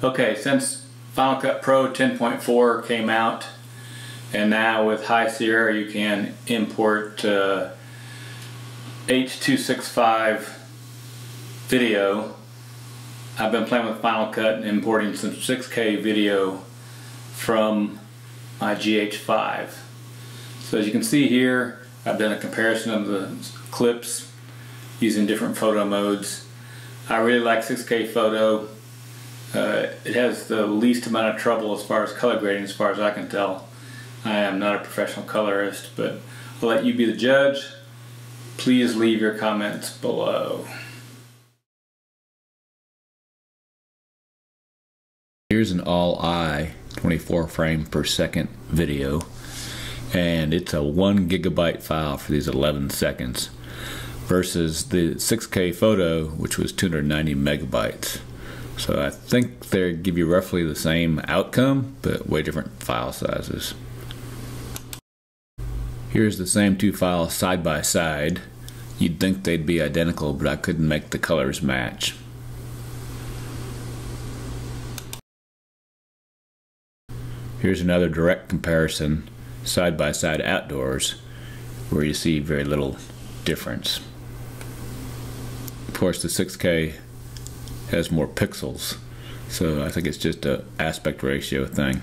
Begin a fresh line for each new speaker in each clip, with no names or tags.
Okay, since Final Cut Pro 10.4 came out, and now with High Sierra you can import uh, H265 video. I've been playing with Final Cut and importing some 6K video from my GH5. So as you can see here, I've done a comparison of the clips using different photo modes. I really like 6K photo. Uh, it has the least amount of trouble as far as color grading as far as I can tell. I am not a professional colorist, but I'll let you be the judge. Please leave your comments below.
Here's an all I 24 frame per second video and it's a one gigabyte file for these 11 seconds versus the 6k photo which was 290 megabytes. So I think they give you roughly the same outcome, but way different file sizes. Here's the same two files side by side. You'd think they'd be identical, but I couldn't make the colors match. Here's another direct comparison, side by side outdoors, where you see very little difference. Of course, the 6K has more pixels. So I think it's just a aspect ratio thing.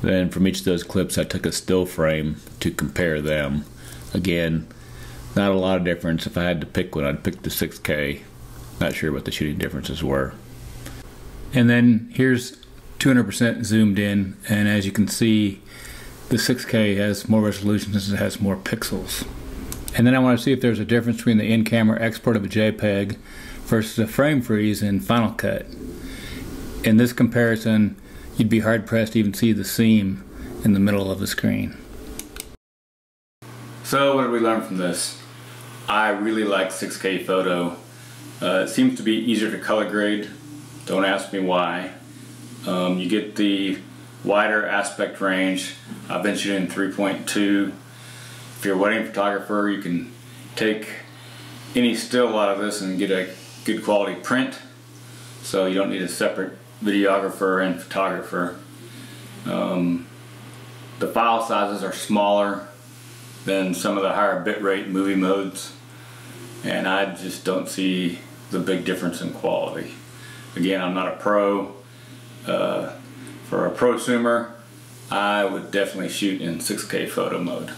Then from each of those clips I took a still frame to compare them. Again, not a lot of difference. If I had to pick one, I'd pick the 6K. Not sure what the shooting differences were.
And then here's 200% zoomed in, and as you can see, the 6K has more resolution since it has more pixels. And then I want to see if there's a difference between the in-camera export of a JPEG versus a frame freeze in Final Cut. In this comparison, you'd be hard pressed to even see the seam in the middle of the screen. So what did we learn from this? I really like 6K photo. Uh, it seems to be easier to color grade. Don't ask me why. Um, you get the wider aspect range. I've been shooting 3.2 if you're a wedding photographer, you can take any still out of this and get a good quality print. So you don't need a separate videographer and photographer. Um, the file sizes are smaller than some of the higher bitrate movie modes and I just don't see the big difference in quality. Again, I'm not a pro. Uh, for a prosumer, I would definitely shoot in 6K photo mode.